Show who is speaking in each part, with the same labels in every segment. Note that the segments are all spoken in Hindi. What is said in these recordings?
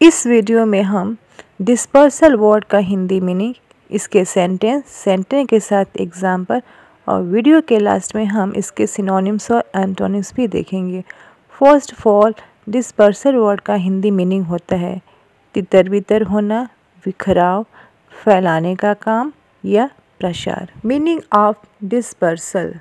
Speaker 1: इस वीडियो में हम डिस्पर्सल वर्ड का हिंदी मीनिंग इसके सेंटेंस सेंटेंस के साथ एग्ज़ाम्पल और वीडियो के लास्ट में हम इसके सिनोनिम्स और एंटोनिम्स भी देखेंगे। First of all dispersal word का हिंदी मीनिंग होता है। तितर बितर होना, बिखराव, फैलाने का काम या प्रसार meaning of dispersal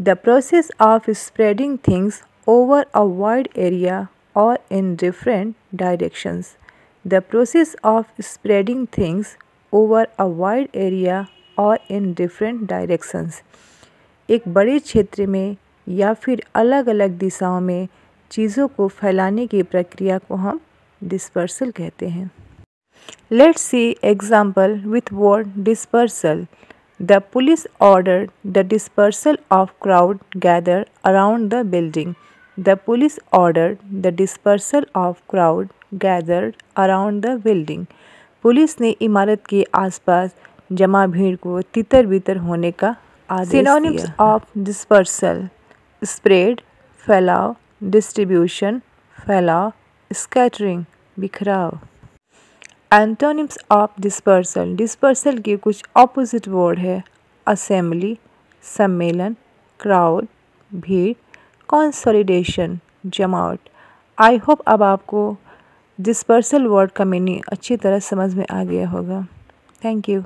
Speaker 1: the process of spreading things over a wide area और in different directions the process of spreading things over a wide area और इन डिफरेंट डायरेक्शंस एक बड़े क्षेत्र में या फिर अलग अलग दिशाओं में चीज़ों को फैलाने की प्रक्रिया को हम डिस्पर्सल कहते हैं। Let's see example with word dispersal the police order the dispersal of crowd gather around the building the police order the dispersal of crowd gathered around the building police ने इमारत के आसपास जमा भीड़ को तितर बितर होने का आदेश Synonyms दिया। ऑफ़ डिस्पर्सल स्प्रेड फैलाव डिस्ट्रीब्यूशन फैलाव स्कैटरिंग बिखराव। एंटोनिम्स ऑफ़ डिस्पर्सल डिस्पर्सल के कुछ ऑपोजिट वर्ड है। असेंबली सम्मेलन क्राउड भीड़ कॉन्सोलिडेशन जमावट आई होप अब आपको डिस्पर्सल वर्ड का मीनिंग अच्छी तरह समझ में आ गया होगा. Thank you